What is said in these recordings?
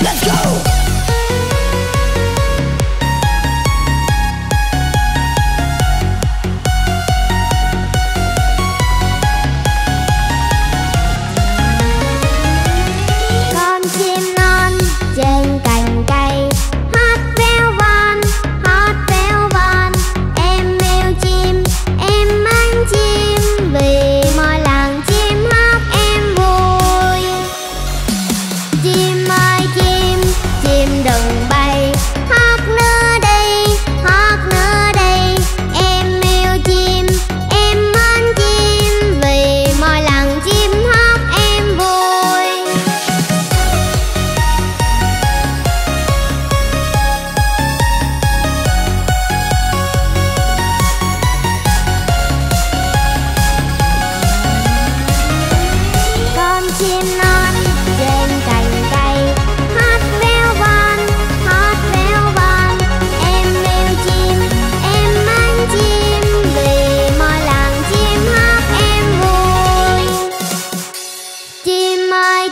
Let's go!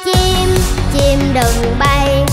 chim chim đừng bay.